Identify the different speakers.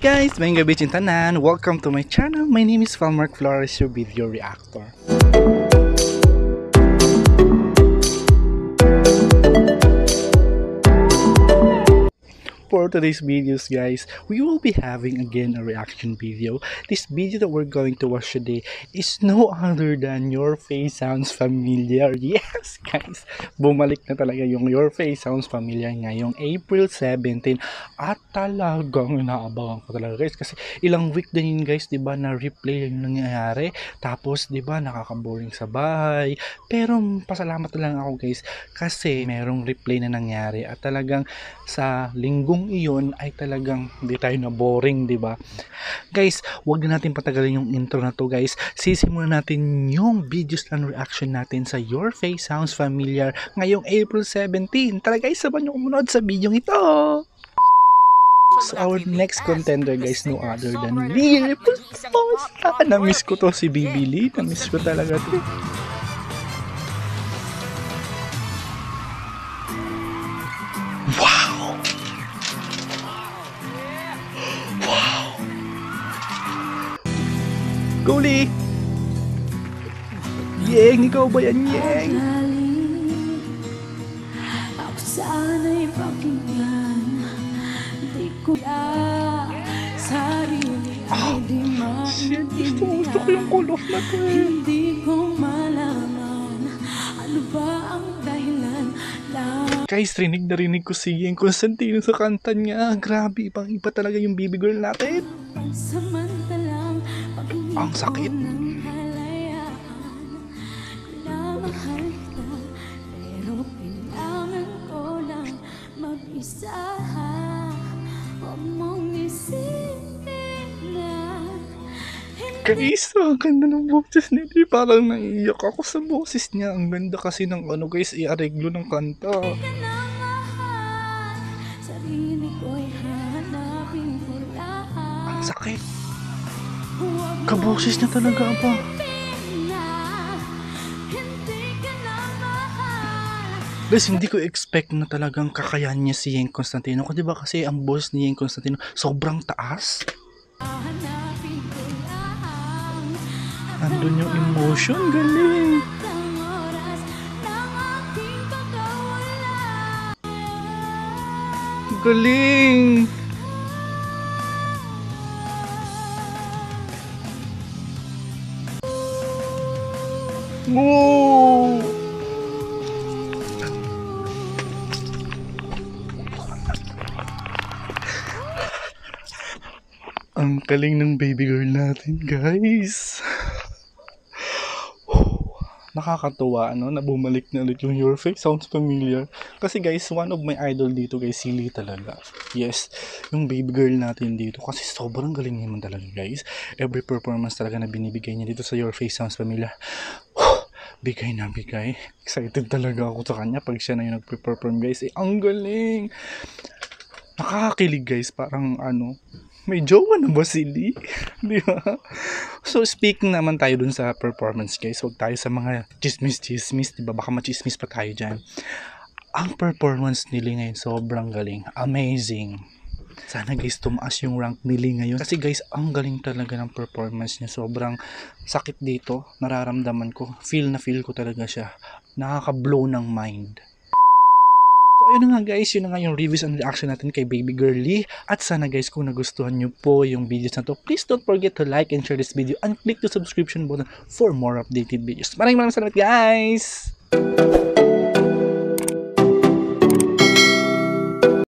Speaker 1: guys! May gabi tanan. Welcome to my channel. My name is Falmark Flores, your video reactor. For today's videos guys we will be having again a reaction video. This video that we're going to watch today is no other than your face sounds familiar. Yes guys bumalik na talaga yung your face sounds familiar ngayong April 17 at talagang inaabangan ko talaga guys kasi ilang week din yun guys di ba na replay yung nangyayari. Tapos di ba nakaka-boring sa bahay. Pero pasalamat na lang ako guys kasi merong replay na nangyari. At talagang sa linggo kung iyon ay talagang hindi tayo na boring, 'di ba? Guys, wag na natin patagalin yung intro na to, guys. Sisimulan natin yung videos and reaction natin sa Your Face Sounds Familiar ngayong April 17. Tara guys, sabahan niyo kumunod sa video ito. So our next contender guys no other than Lee Posta. Na-miss ko to si Bibi Lee. Na-miss ko talaga to. Guli! Yeng, ikaw ba yan, Yeng?
Speaker 2: Ako sana'y pakinggan Di ko na Sarili ay di
Speaker 1: Shit, gusto, gusto ko
Speaker 2: maintindihan
Speaker 1: yung off na to eh.
Speaker 2: Hindi ko malaman Ano ba ang dahilan lang
Speaker 1: Guys, rinig na rinig ko si Yeng Constantino sa kanta niya. Grabe, ibang iba talaga yung baby girl natin.
Speaker 2: Pag-ibig
Speaker 1: Ang sakit. Guys, ang ganda ng boses niya. Di, Parang naiiyak ako sa boses niya. Ang ganda kasi ng ano guys, i-areglo ng kanta.
Speaker 2: ka na
Speaker 1: Kaboses niya talaga ba? Guys, hindi ko expect na talagang kakayahan niya si Yeng Constantino. Kasi ba kasi ang boss ni Yeng Constantino sobrang taas. Nandun yung emotion, galing. Galing! Woo! Ang kaling ng baby girl natin, guys. Nakakatuwa, ano, na bumalik na ulit yung Your Face Sounds Familiar. Kasi guys, one of my idol dito, guys, Silly talaga. Yes, yung baby girl natin dito. Kasi sobrang galing naman talaga, guys. Every performance talaga na binibigay niya dito sa Your Face Sounds Familiar. Bigay na bigay. Excited talaga ako sa kanya pag siya na yung nagpe-perform, guys. Eh, ang galing! Nakakakilig, guys. Parang, ano, may jowa na ba si Lee? Di ba? So, speaking naman tayo dun sa performance, guys. Huwag tayo sa mga chismis-chismis. Di ba? Baka machismis pa tayo dyan. Ang performance ni Lee ngayon, sobrang galing. Amazing. Sana guys, tumaas yung rank ni Lee ngayon. Kasi guys, ang galing talaga ng performance niya. Sobrang sakit dito. Nararamdaman ko. Feel na feel ko talaga siya. Nakaka-blow ng mind. So ayun na nga guys, yun na nga yung reviews and reaction natin kay Baby Girlie. At sana guys, kung nagustuhan nyo po yung videos na to, please don't forget to like and share this video and click the subscription button for more updated videos. Maraming maraming salamat guys!